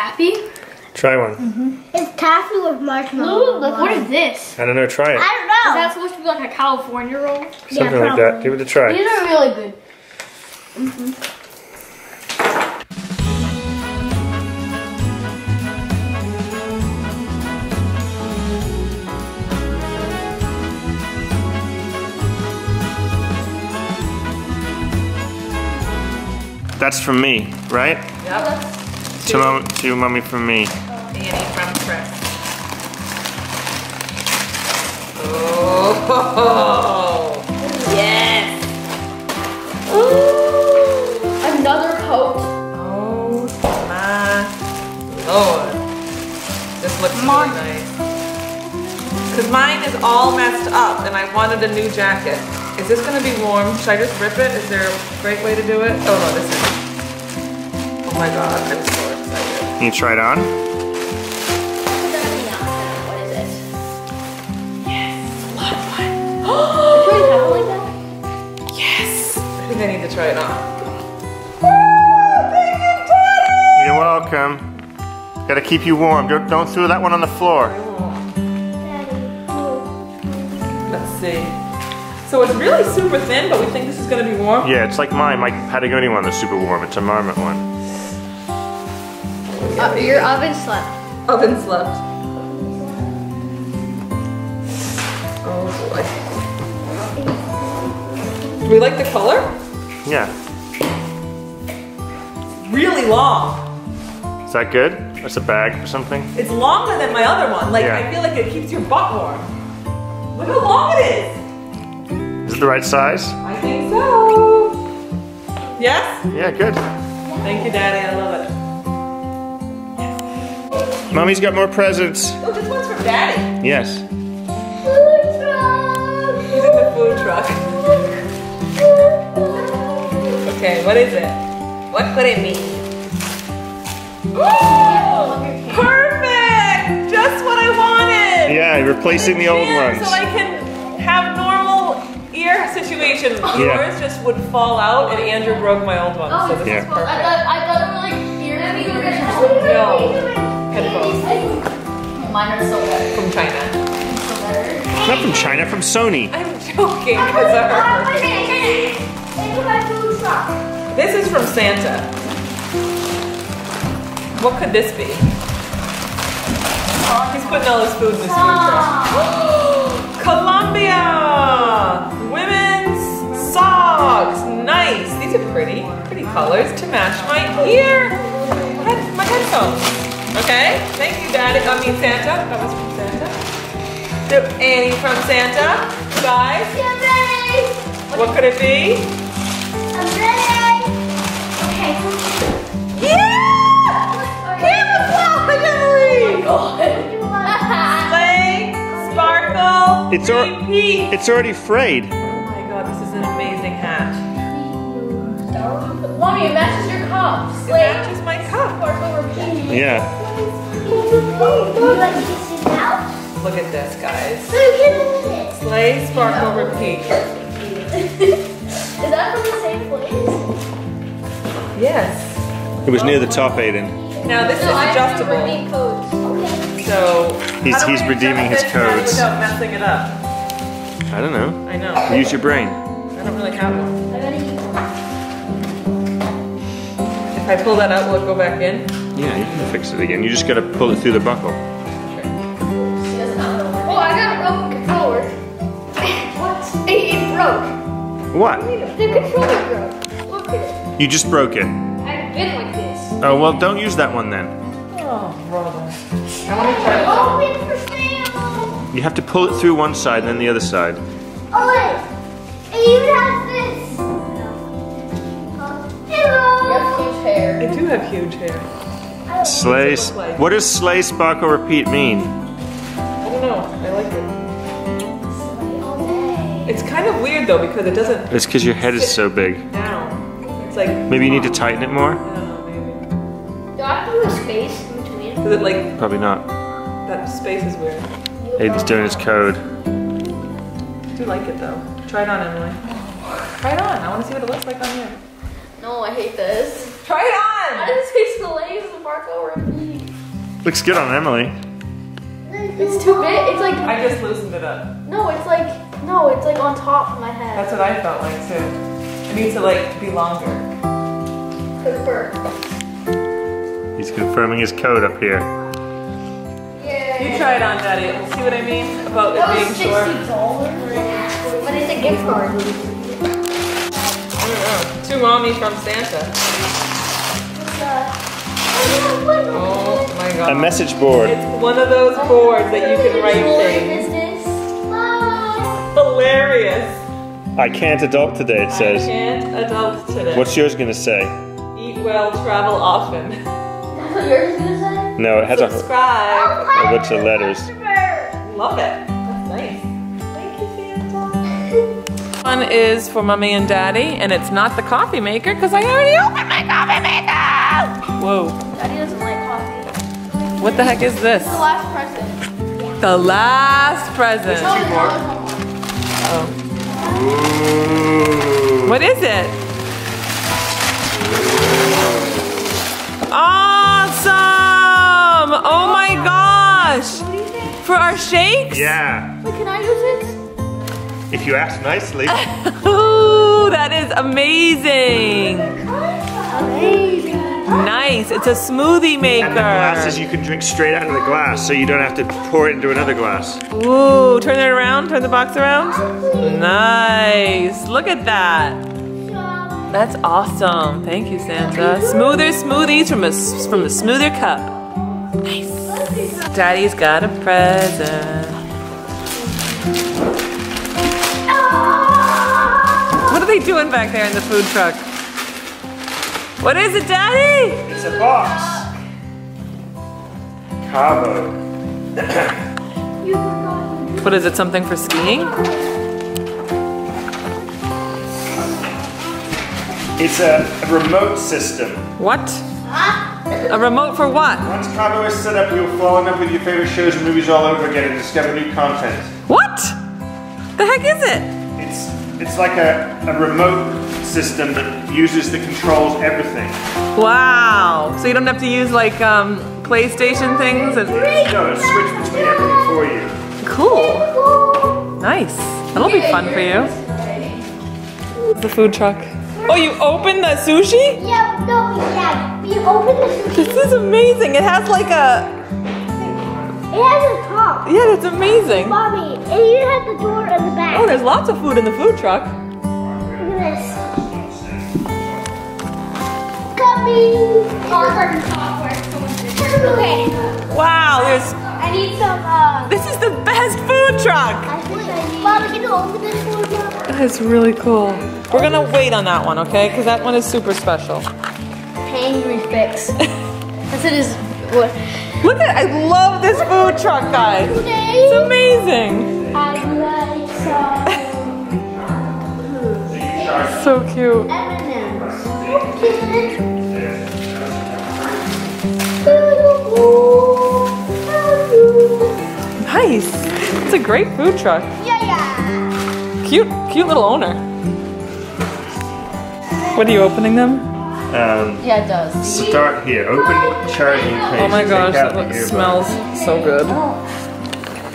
taffy? Try one. Mm-hmm. It's taffy with Ooh, marshmallow. like, what is this? I don't know. Try it. I don't know. Is know. that supposed to be like a California roll? Something yeah, like that. probably. Give it a try. These are really good. That's from me, right? Yep. To, mom, to mommy from me. Annie from Chris. Oh, yes. Ooh, Another coat. Oh my lord. This looks Come on. really nice. Because mine is all messed up and I wanted a new jacket. Is this gonna be warm? Should I just rip it? Is there a great way to do it? Oh no, this is. Oh my god, I'm so excited. Can you try it on? What is it? Yes, love one. Yes. I think I need to try it on. You're welcome. Gotta keep you warm. Don't, don't throw that one on the floor. Let's see. So it's really super thin, but we think this is gonna be warm? Yeah, it's like mine. My Patagonia one is super warm. It's a Marmot one. Uh, your oven slept. Oven slept. Oh boy. Do we like the color? Yeah. Really long. Is that good? That's a bag or something? It's longer than my other one. Like Yeah. I feel like it keeps your butt warm. Look how long it is. Is it the right size? I think so. Yes? Yeah, good. Thank you, Daddy. I love it. Mommy's got more presents. Oh, this one's from Daddy. Yes. He's in the food truck. Okay, what is it? What could it be? Perfect! Just what I wanted! Yeah, replacing the old ones. So I can have normal ear situation. Yeah. Yours just would fall out and Andrew broke my old one. so oh, this Yeah. is perfect. I thought, I Mine are so good. from China. So better. Not from China, from Sony. I'm joking because of her. This is from Santa. What could this be? He's putting all his food in his food truck. Columbia! Women's socks. Nice. These are pretty. Pretty colors to match my ear. Head, my headphones. Okay. Thank you, Daddy. I mean, Santa. That was from Santa. To Annie from Santa. Guys, what could it be? Same. Okay. Yeah! Camouflage! Oh Slay, sparkle, It's al- repeat. It's already frayed. Oh my god, this is an amazing hat. Mommy, it matches your cup. It matches my cup. sparkle, repeat. Yeah. Look at this, guys. Slay, sparkle, repeat. Is that from the same place? Yes. It was near the top, Aiden. Now this No, is adjustable. redeem. So He's- he's redeeming his codes. without messing it up. I don't know. I know. Use your brain. I don't really have one. I gotta use If I pull that out, will it go back in? Yeah, you can fix it again. You just gotta pull it through the buckle. Oh, I got a broken controller. what? It, it broke. What? The controller broke. Look at it. You just broke it. I've been like this. Oh, well, don't use that one then. Oh, brother. I want to try this. You have to pull it through one side and then the other side. Oh you have huge hair. I do have huge hair. Slay. What's it look like? What does slay, sparkle, repeat mean? I don't know. I like it. It's kind of weird though because it doesn't It's because your head is so big. down. It's like Maybe you need to tighten it more? I don't know. Maybe Do I have to do a space in between? because it like Probably not. that space is weird. Aiden's doing his code. I do like it though. Try it on, Emily. Oh. Try it on. I want to see what it looks like on you. No, I hate this. Try it on. Looks good on Emily. It's too big. It's like I just loosened it up. no. It's like no. It's like on top of my head. That's what I felt like too. It needs to like be longer. For the fur. He's confirming his code up here. You try it on, Daddy. See what I mean about it That being was short? sixty dollars. But it's a gift card. To mommy from Santa. Oh A message board. It's one of those boards that you can write things. Hilarious. I can't adult today, it I says. can't adult today. What's yours gonna say? Eat well, travel often. That's what yours is gonna say. No, it has a, Subscribe. Oh, a bunch of letters. Love it. That's nice. Thank you, Santa. One is for mommy and daddy, and it's not the coffee maker because I already opened my coffee maker. Whoa. Daddy doesn't like coffee. What the heck is this? The last present. The last present. Oh. What is it? Awesome! Oh my gosh! What do you think? For our shakes? Yeah, Wait, can I use it? if you ask nicely. Ooh, that is amazing! Amazing. Nice. It's a smoothie maker. And the glasses you can drink straight out of the glass, so you don't have to pour it into another glass. Ooh, turn it around. Turn the box around. Nice. Look at that. That's awesome. Thank you, Santa. Smoother smoothies from a from a smoother cup. Nice. Daddy's got a present. What are they doing back there in the food truck? What is it, Daddy? It's a box. Caavo. What is it? Something for skiing? It's a, a remote system. What? A remote for what? Once Caavo is set up, you'll fall in love with your favorite shows and movies all over again and discover new content. What? The heck is it? It's it's like a, a remote system that uses the controls everything. Wow. So you don't have to use like um, PlayStation things and No, it'll switch between everything for you. cool. Nice. That'll be fun for you. The food truck. Oh, you opened the sushi? Yeah, no, yeah. You open the sushi. This is amazing. It has like a It has a top. yeah, that's amazing. Mommy, and you have the door in the back. Oh, there's lots of food in the food truck. Look at this. Wow, there's I need some. Uh, this is the best food truck. I I. Mom, can you open this for me? That is really cool. We're gonna wait on that one, okay? Because that one is super special. Angry fix. That's it is. What? Look at I love this food truck, guys. It's amazing. I'd like some So cute. M&M's. It's a great food truck. Yeah, yeah. Cute, cute little owner. What are you opening them? Um, Yeah, it does. start here. Open charging page. Oh my gosh, out that looks, smells so good.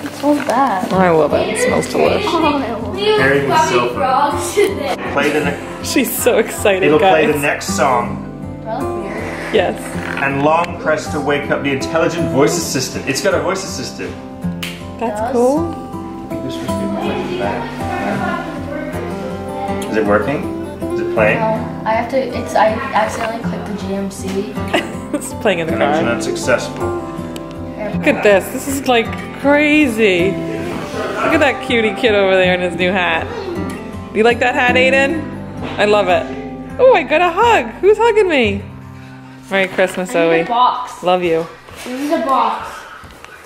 It smells bad. I love it. It smells delicious. Pairing with silver. Play the ne- She's so excited, It'll play the next song. yes. And long press to wake up the intelligent voice assistant. It's got a voice assistant. That's cool. This was good. Play that. Is it working? Is it playing? No, I have to, it's, I accidentally clicked the GMC. it's playing in the Connection car. unsuccessful. Look at this. This is like crazy. Look at that cutie kid over there in his new hat. You like that hat, Aiden? I love it. Oh, I got a hug. Who's hugging me? Merry Christmas, Zoe. Box. Love you. This is a box.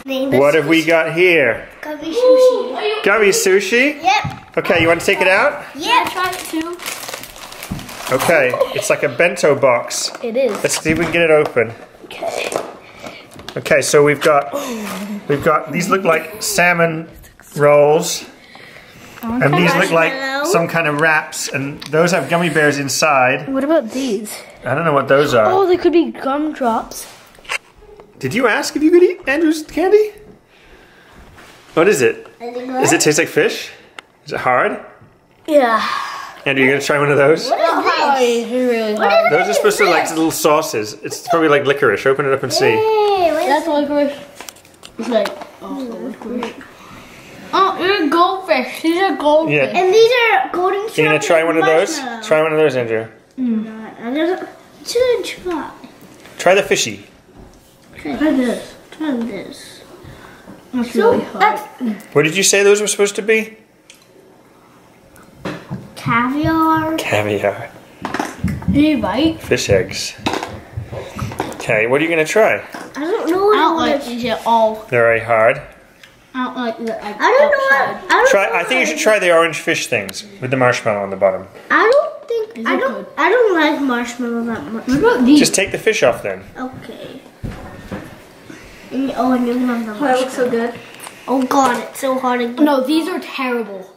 What have we got here? Gummy sushi. Gummy sushi? Yep. Okay, you want to take it out? Yeah, try it too. Okay, it's like a bento box. It is. Let's see if we can get it open. Okay. Okay, so we've got we've got these look like salmon rolls. Oh, and these look like Marshmallow. some kind of wraps, and those have gummy bears inside. What about these? I don't know what those are. Oh, they could be gumdrops. Did you ask if you could eat Andrew's candy? What is it? Does it taste like fish? Is it hard? Yeah. Andrew, you gonna try one of those? Oh, it's really hard. Those are supposed to like little sauces. It's probably like licorice. Open it up and see. That's licorice. It's like, oh, mm. licorice. Oh, you're a goldfish. These are goldfish. Yeah. And these are golden You gonna try one of those? Try one of those, Andrew. I'm gonna try. Try the fishy. Try this. Try this. It's So really hard. What did you say those were supposed to be? caviar. Caviar. Did you bite? Fish eggs. Okay, what are you gonna try? I don't know I don't like these at all. They're very hard. I don't like the. I don't know what. I don't Try. know I think you should try the orange fish things with the marshmallow on the bottom. I don't think. Is I don't. good? I don't like marshmallow that much. What about these? Just take the fish off then. Okay. And, oh, and you can have the Oh, that looks so good. Oh God, it's so hard to get. No, these are terrible.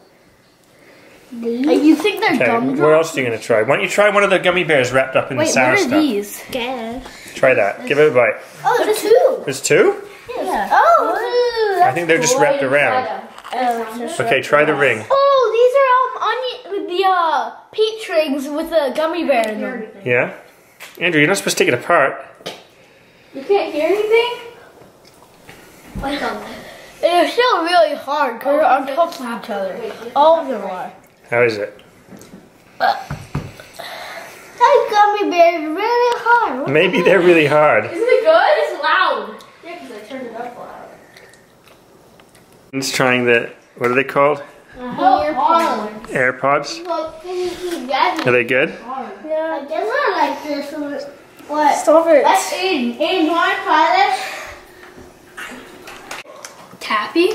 these. Like, you think they're Okay, gumdrops? what else are you gonna try? Why don't you try one of the gummy bears wrapped up in Wait, the sour what are stuff? these? Guess. Try that. Give it a bite. Oh, there's two. There's two? Yeah. Oh. I think they're just wrapped around. Okay, try the ring. Oh, these are um onion, the uh peach rings with a gummy bear in them. Yeah? Andrew, you're not supposed to take it apart. You can't hear anything? They're still really hard because they're on top of each other. All of them are. How is it? That gummy bear is really hard. Maybe they're really hard. Isn't it good? It's loud. Yeah, because I turned it up loud. It's trying the, what are they called? AirPods? Well, can you keep that? Are they good? Yeah. I guess I like this one. What? Stop it. Let's eat. Aiden, you want to try Taffy?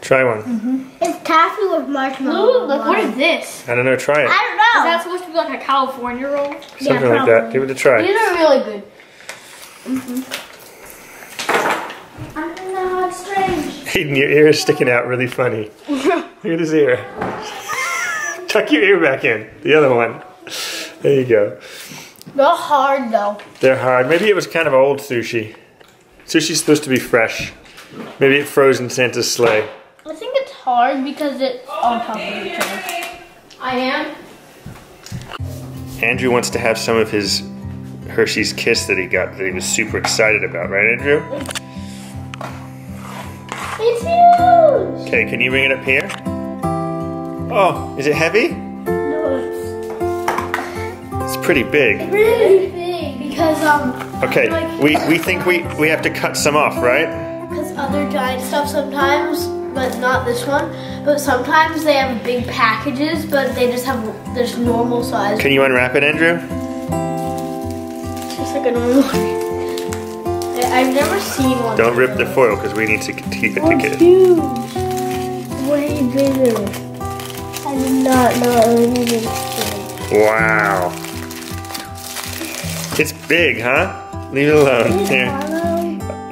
Try one. this? It's taffy with marshmallow. Ooh, look, what is this? I don't know, try it. I don't know. Is that supposed to be like a California roll? Something yeah, like that. Give it a try. These are really good. Mm-hmm. I don't know how strange. Hayden, your ear is sticking out really funny. Look at his ear. Tuck your ear back in. The other one. There you go. They're hard though. They're hard. Maybe it was kind of old sushi. Sushi's supposed to be fresh. Maybe it froze in Santa's sleigh. I think it's hard because it's on top of each other. I am. Andrew wants to have some of his Hershey's Kiss that he got that he was super excited about, right, Andrew? It's huge. Okay, can you bring it up here? Oh, is it heavy? No, It's pretty big. it's really big because um Okay, we, we think we, we have to cut some off, right? Because other giant stuff sometimes, but not this one. But sometimes they have big packages, but they just have this normal size. Can you unwrap it, Andrew? Just like a normal one. I've never seen one. Don't rip the foil because we need to keep it oh, it's together. huge. Way bigger. I did not know it was even big. Wow. It's big, huh? Leave it alone. Here.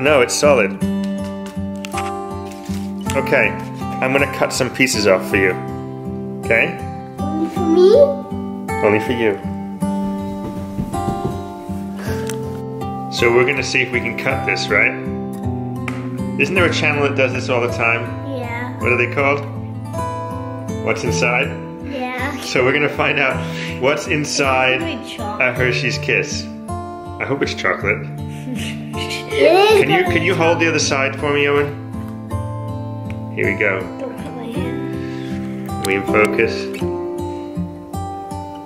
No, it's solid. Okay, I'm gonna cut some pieces off for you. Okay? Only for me? Only for you. So we're gonna see if we can cut this, right? Isn't there a channel that does this all the time? Yeah. What are they called? What's inside? Yeah. So we're gonna find out what's inside a Hershey's Kiss. I hope it's chocolate. Can you can you hold the other side for me, Owen? Here we go. Don't cut my hand. We in focus.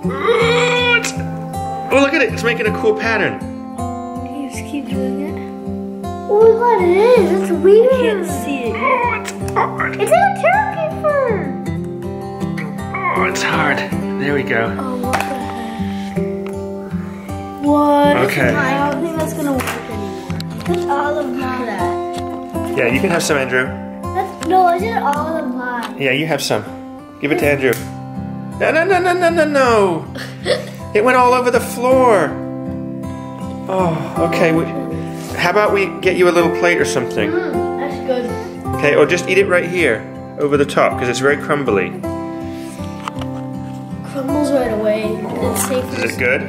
Oh, oh, look at it! It's making a cool pattern. Can you just keep doing it? Oh my god, it is. It's weird. I can't see it. Oh, it's hard. It's a turkey fur. Oh, it's hard. There we go. Oh, what? the heck? What? Okay. I don't think that's gonna work anymore. That's all of mine. Yeah, you can have some, Andrew. No, it's just all of mine. Yeah, you have some. Give it to Andrew. No, no, no, no, no, no, no. It went all over the floor. Oh, okay. We, how about we get you a little plate or something? Mm, that's good. Okay, or just eat it right here, over the top, because it's very crumbly. Crumbles right away. It's safe. Is it good?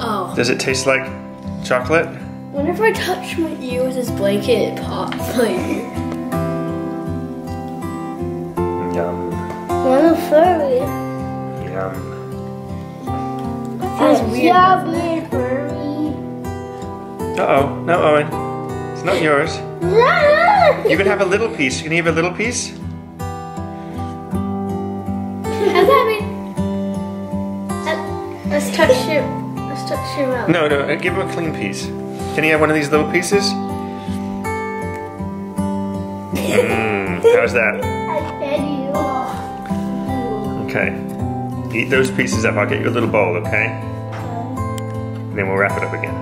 Oh. Does it taste like chocolate? Whenever I touch my ear with this blanket, it pops my ear. What a furry. Yum. Feels weird. Yummy furry. Uh oh. No, Owen. It's not yours. You can have a little piece. Can you have a little piece? How's that mean? Let's touch your. Let's touch your mouth. No, no. uh, Give him a clean piece. Can he have one of these little pieces? Mmm. How's that? I fed you. Okay. Eat those pieces up. I'll get you a little bowl, okay? And then we'll wrap it up again.